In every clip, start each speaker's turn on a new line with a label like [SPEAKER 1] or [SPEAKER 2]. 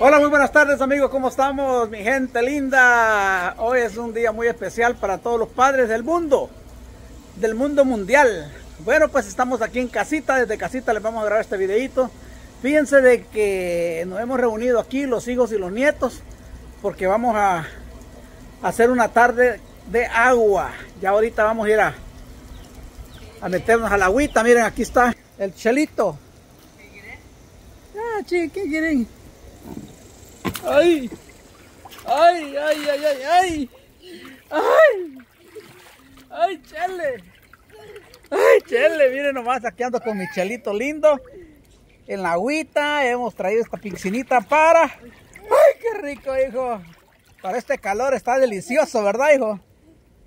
[SPEAKER 1] Hola, muy buenas tardes amigos, ¿cómo estamos? Mi gente linda. Hoy es un día muy especial para todos los padres del mundo, del mundo mundial. Bueno, pues estamos aquí en casita, desde casita les vamos a grabar este videito. Fíjense de que nos hemos reunido aquí los hijos y los nietos porque vamos a hacer una tarde de agua. Ya ahorita vamos a ir a, a meternos a la agüita. Miren, aquí está el chelito. Ah, ¿qué quieren? ¡Ay! ¡Ay, ay, ay, ay, ay! ¡Ay! ¡Ay, Chele! ¡Ay, Chele! Miren nomás, aquí ando con mi chelito lindo. En la agüita hemos traído esta piscinita para... ¡Ay, qué rico, hijo! Para este calor está delicioso, ¿verdad, hijo?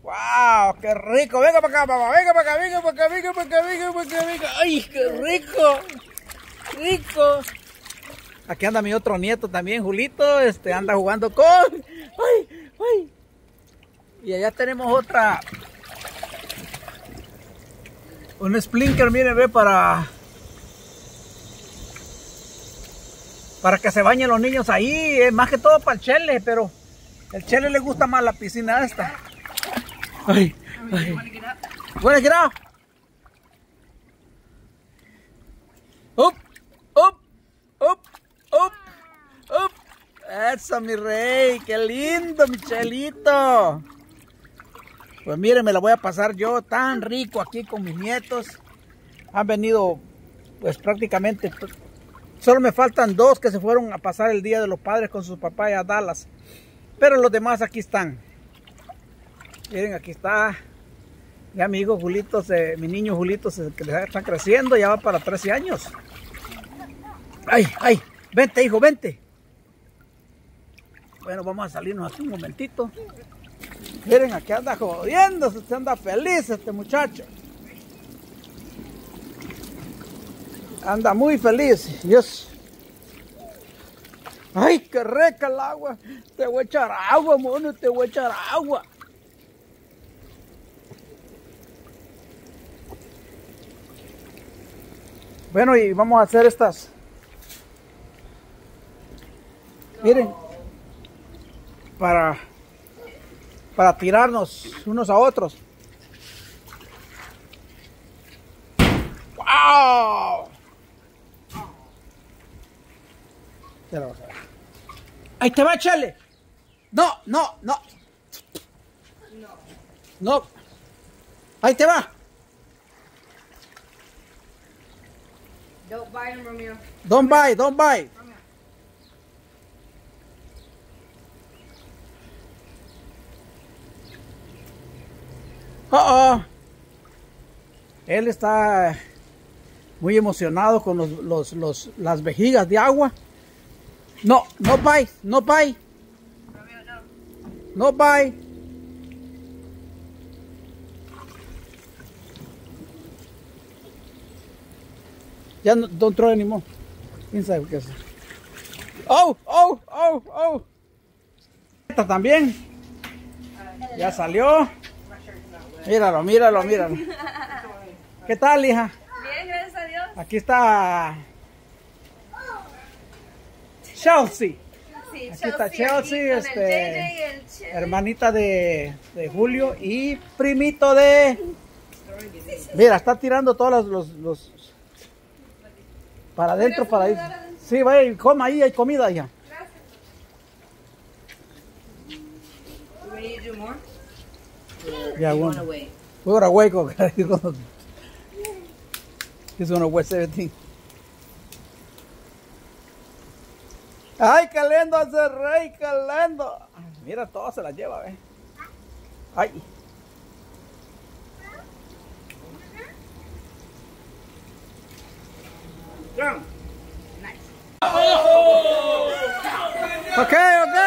[SPEAKER 1] ¡Wow! ¡Qué rico! Venga para acá, papá. Venga para acá, venga para acá, venga para acá, venga para acá, venga. ¡Ay, qué rico! ¡Rico! Aquí anda mi otro nieto también, Julito. Este anda jugando con. ¡Ay! ¡Ay! Y allá tenemos otra. Un splinker, miren, ve, para. Para que se bañen los niños ahí. Es más que todo para el chele, pero. El chele le gusta más la piscina esta. Ay, ay. Wanna up, up, up, up. Eso, mi rey. Qué lindo, mi chelito. Pues miren, me la voy a pasar yo tan rico aquí con mis nietos. Han venido, pues prácticamente. Solo me faltan dos que se fueron a pasar el día de los padres con sus papás a Dallas. Pero los demás aquí están. Miren, aquí está. Ya mi hijo Julito, mi niño Julito se, que está creciendo, ya va para 13 años. Ay, ay, vente hijo, vente. Bueno, vamos a salirnos aquí un momentito. Miren, aquí anda jodiendo, se anda feliz este muchacho. Anda muy feliz. Dios. Ay, qué rica el agua. Te voy a echar agua, mono, te voy a echar agua. Bueno, y vamos a hacer estas. Miren. Para para tirarnos unos a otros. ¡Wow! Ahí te va, chale. No, no, no. No. Ahí te va.
[SPEAKER 2] Don't buy them, Romeo.
[SPEAKER 1] Don't buy, don't buy. Uh -oh. Él está muy emocionado con los, los, los, las vejigas de agua. No, no buy, no.
[SPEAKER 2] Romeo, no.
[SPEAKER 1] Buy. Ya no, don't throw anymore. Inside, because... Oh, oh, oh, oh. Esta también. Ya salió. Míralo, míralo, míralo. ¿Qué tal, hija?
[SPEAKER 2] Bien, gracias a Dios.
[SPEAKER 1] Aquí está Chelsea,
[SPEAKER 2] Sí,
[SPEAKER 1] Aquí está Chelsea, este,
[SPEAKER 2] el JJ y el Chele.
[SPEAKER 1] hermanita de, de Julio y primito de... Mira, está tirando todos los... los, los- para adentro, para ahí. Sí, vaya y coma ahí, hay comida, hija.
[SPEAKER 2] You
[SPEAKER 1] Yeah, one.
[SPEAKER 2] wanna wait?
[SPEAKER 1] We're gonna wake up. He's gonna, he's gonna waste everything. Ay, qué lindo ese rey, qué lindo. Mira, todo se la lleva, ve. Ay. Ok, ok.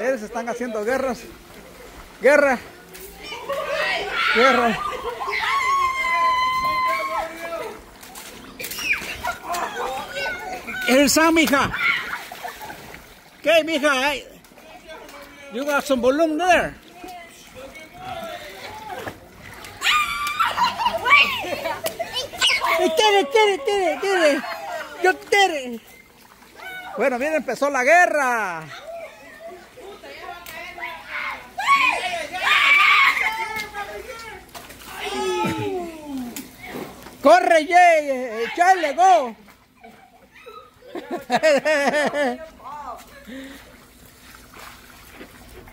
[SPEAKER 1] Ellos están haciendo guerras. Guerra. Guerra. El Sam, mija. Okay, mija. I, you got some balloon there. Tere, Tere, Tere, Tere. Yo, Tere. Bueno, bien, empezó la guerra. Corre, Jay, echale, go.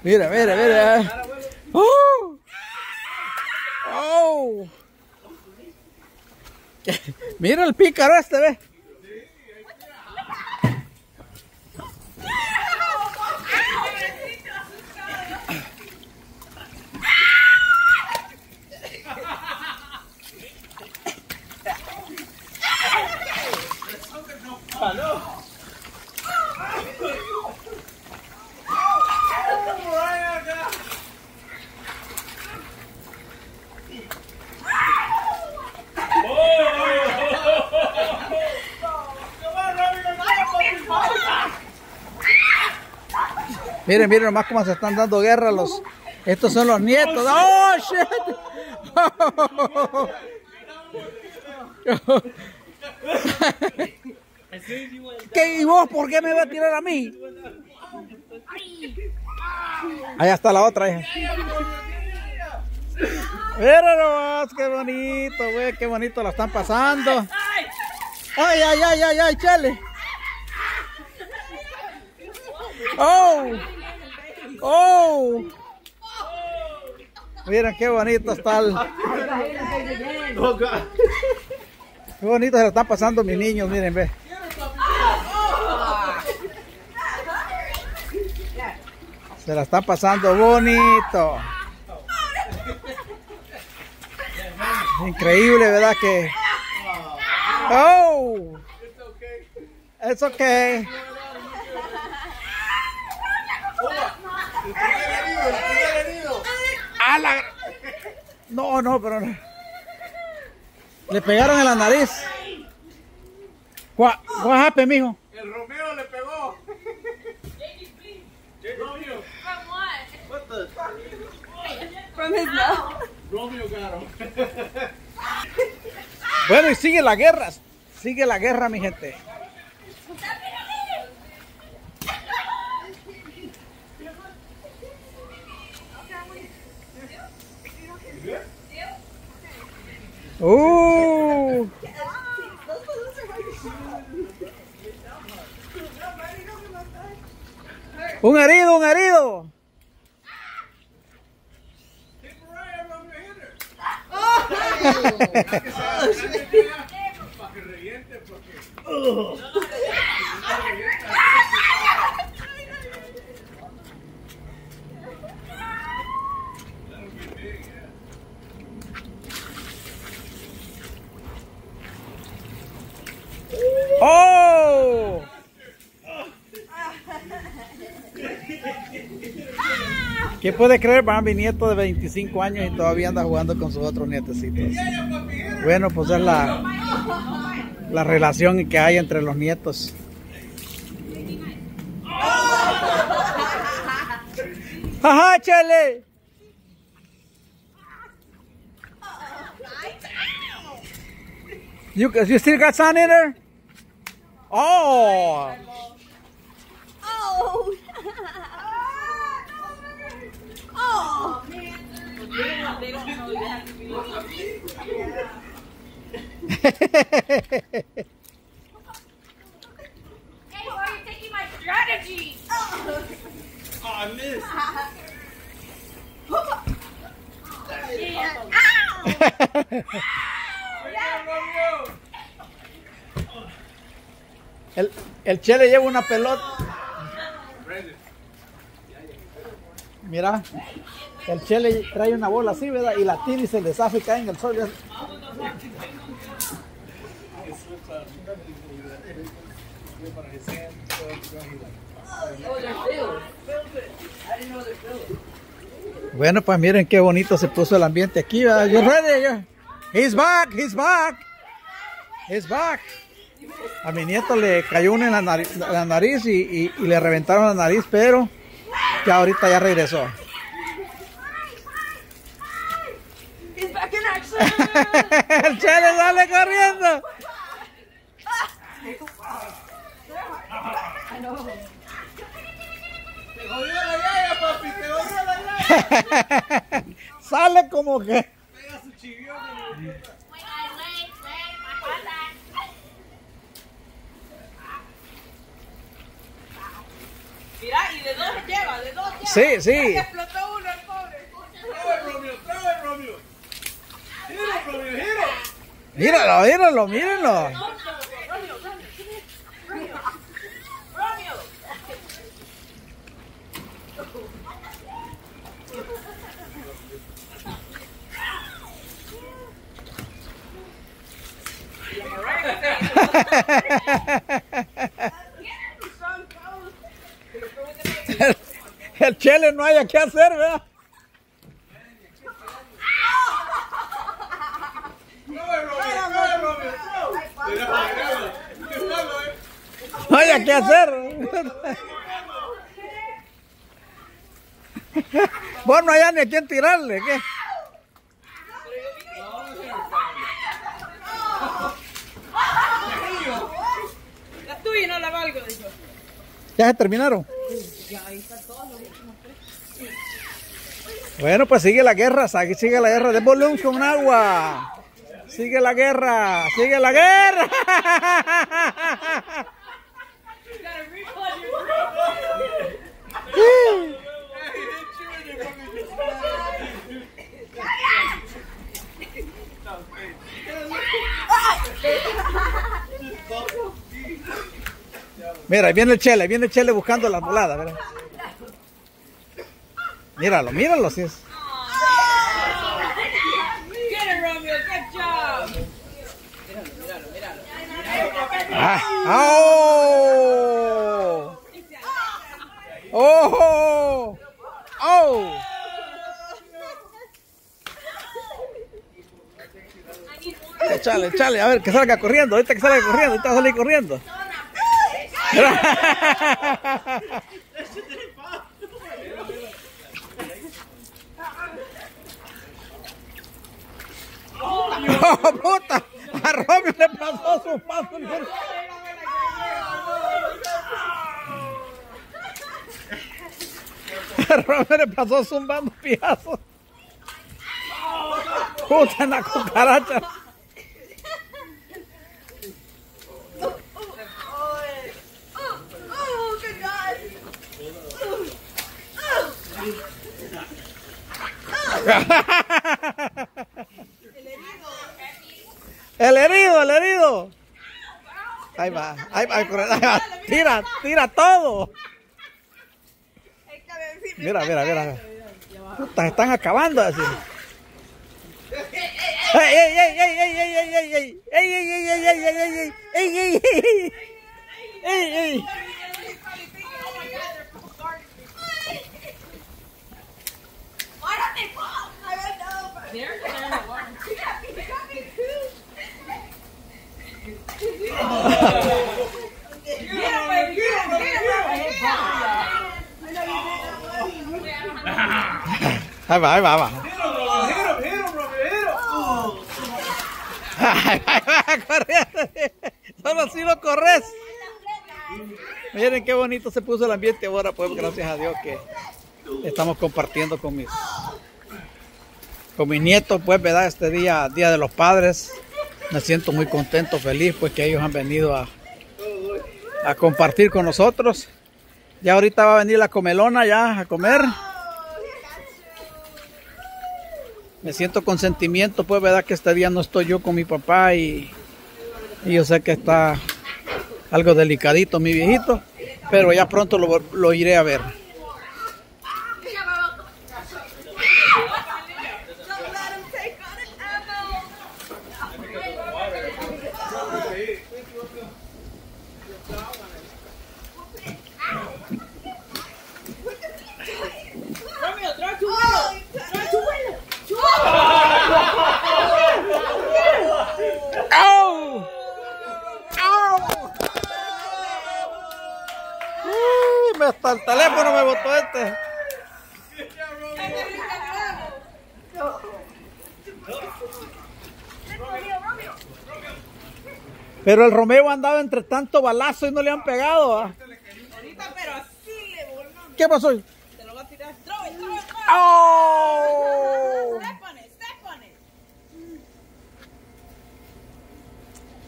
[SPEAKER 1] mira, mira, mira. ¡Oh! ¡Oh! Mira el pícaro este, ve. Miren, miren nomás cómo se están dando guerra los... Estos son los nietos. ¡Oh, shit! ¿Qué? ¿Y vos por qué me va a tirar a mí? Allá está la otra, hija. Mira nomás, qué bonito, güey, qué bonito la están pasando. Ay, ay, ay, ay, ay, chale. Oh, oh. Miren qué bonito está el... Qué bonito se la están pasando mis niños, miren, ve. Se la están pasando bonito. Increíble, ¿verdad? Que... Oh! It's okay. ¡A la... No, no, pero no. Le pegaron en la nariz. Happened, mijo?
[SPEAKER 3] El Romeo le pegó. Romeo.
[SPEAKER 2] From what?
[SPEAKER 3] What the?
[SPEAKER 2] From his mouth.
[SPEAKER 3] Romeo got him.
[SPEAKER 1] Bueno, y sigue la guerra. Sigue la guerra, mi gente. Uh. Un herido, un herido.
[SPEAKER 3] Para que reviente, porque.
[SPEAKER 1] ¡Oh! ¿Qué puede creer? Va mi nieto de 25 años y todavía anda jugando con sus otros nietecitos. Bueno, pues es la, la relación que hay entre los nietos. ¡Ajá, chale! You, you still got sun in there? Oh.
[SPEAKER 2] oh. Hey, why are you taking my strategy?
[SPEAKER 3] Oh, I missed. Romeo.
[SPEAKER 1] El, el Che le lleva una pelota. Mira, el Che le trae una bola así, ¿verdad? Y la tira y se zafa y cae en el sol. Bueno, pues miren qué bonito se puso el ambiente aquí. ¿verdad? Ready? He's back, he's back. He's back. A mi nieto le cayó una en la nariz, la nariz y- y le reventaron la nariz, pero ya ahorita ya regresó. El Chele sale corriendo.
[SPEAKER 3] Te jodió la yaya, papi. Te jodió la yaya.
[SPEAKER 1] Sale como que.
[SPEAKER 3] Pega su chivión.
[SPEAKER 4] Mira, y de dos lleva, de dos lleva.
[SPEAKER 1] Sí, sí.
[SPEAKER 4] Ya se explotó uno el pobre.
[SPEAKER 3] Trae, Romeo. Trae, Romeo. Giro, Romeo. Giro.
[SPEAKER 1] Míralo, míralo, mírenlo.
[SPEAKER 4] Romeo, Romeo, Romeo. Romeo.
[SPEAKER 1] El, el chele no haya que hacer, ¿verdad? No haya que hacer. Vos no hay ni a quién tirarle, ¿qué?
[SPEAKER 4] La tuya no la valgo, dijo.
[SPEAKER 1] ¿Ya se terminaron? Bueno, pues sigue la guerra, sigue sigue la guerra de volumen con agua. Sigue la guerra, sigue la guerra. Mira, ahí viene el chele, ahí viene el chele buscando la mulada, ¿verdad? Míralo, míralo, si es. ¡Ah! ¡Oh! ¡Oh! ¡Oh! Échale, échale, a ver, que salga corriendo, ahorita que salga corriendo, ahorita va a salir corriendo. ¡Oh, puta! A Romeo le pasó su paso. A Romeo le pasó zumbando piazos. Puta en la cucaracha. El herido, el herido. Ahí va, ahí va, ahí va. Tira, tira todo. Mira, mira, mira. Puta, están acabando así. ¡Ey, ey, ey, ey, ey, ey, ey, ey! ¡Ey, ey, ey, ey, ey, ey, ey! ¡Ey, ey, ey! ¡Ey, ey! Ahí va, ahí va, ahí va. Ahí va, ahí va, corriendo. Solo así lo corres. Miren qué bonito se puso el ambiente ahora, pues gracias a Dios que estamos compartiendo con mis con mis nietos, pues, ¿verdad? Este día, Día de los Padres. Me siento muy contento, feliz, pues que ellos han venido a, a compartir con nosotros. Ya ahorita va a venir la comelona ya a comer. Me siento con sentimiento, pues, ¿verdad? Que este día no estoy yo con mi papá y, y yo sé que está algo delicadito mi viejito, pero ya pronto lo, lo iré a ver.
[SPEAKER 2] Don't let him take on an ammo.
[SPEAKER 4] Romeo, trae tu vuelo. Trae tu vuelo.
[SPEAKER 1] ¡Au! ¡Au! Uy, me hasta el teléfono me botó este. Pero el Romeo andaba entre tanto balazo y no le han pegado. ¿ah?
[SPEAKER 4] ahorita, pero así le voló.
[SPEAKER 1] ¿Qué pasó?
[SPEAKER 4] Te lo va a tirar. It, throw it.
[SPEAKER 1] ¡Oh!
[SPEAKER 4] Step on it, step on it.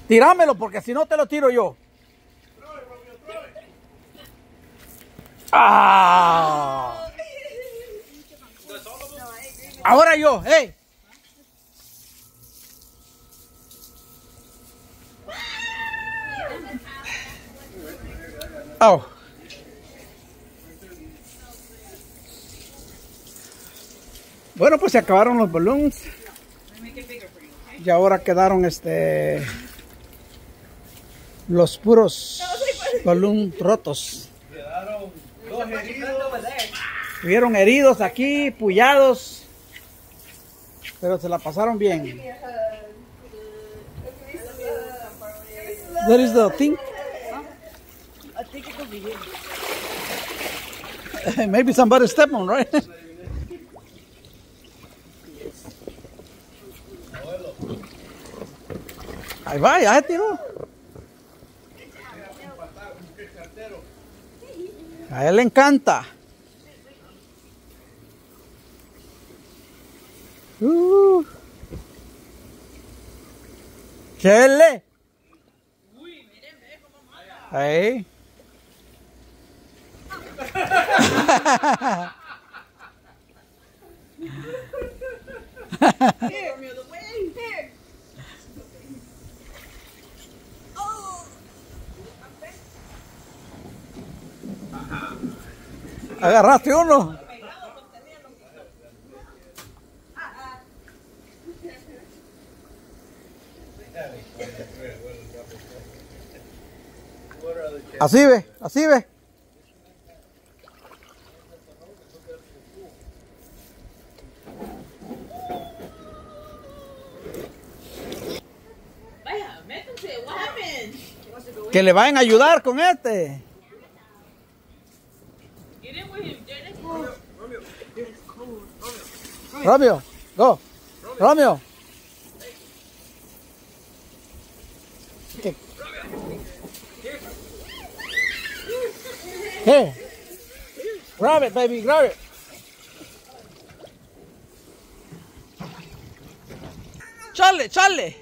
[SPEAKER 1] Tíramelo porque si no te lo tiro yo. ¡Ah! Ahora yo, hey. Oh. Bueno, pues se acabaron los balloons. Y ahora quedaron este los puros balloons rotos.
[SPEAKER 3] Heridos.
[SPEAKER 1] Estuvieron heridos aquí, pullados, pero se la pasaron bien. That is the.
[SPEAKER 4] I think it could be here.
[SPEAKER 1] Maybe somebody step on, right? Ahí va, ya se tiró. A él le encanta. Uh. Chele. Ahí.
[SPEAKER 4] Here, Romeo, the way. Here. Oh.
[SPEAKER 1] Agarraste uno. Así ve, así ve.
[SPEAKER 4] Vaya, métanse. What happened?
[SPEAKER 1] Que le vayan a ayudar con este. Romeo, go. Romeo. ¿Qué? Here. Grab it, baby, grab it. Chale, chale.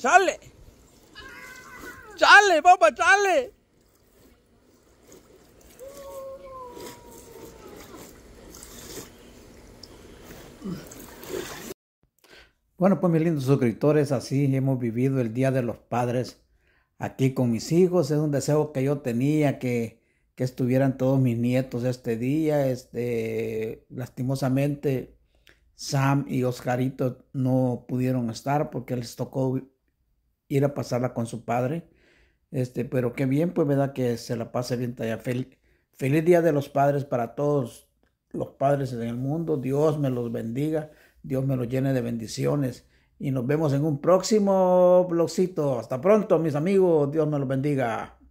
[SPEAKER 1] Chale. Chale, papá, chale. Bueno, pues mis lindos suscriptores, así hemos vivido el Día de los Padres aquí con mis hijos. Es un deseo que yo tenía que, que estuvieran todos mis nietos este día. Este, lastimosamente, Sam y Oscarito no pudieron estar porque les tocó ir a pasarla con su padre. Este, pero qué bien, pues, verdad que se la pase bien. Fel- feliz Día de los Padres para todos los padres en el mundo. Dios me los bendiga. Dios me los llene de bendiciones. Y nos vemos en un próximo blogcito. Hasta pronto, mis amigos. Dios me los bendiga.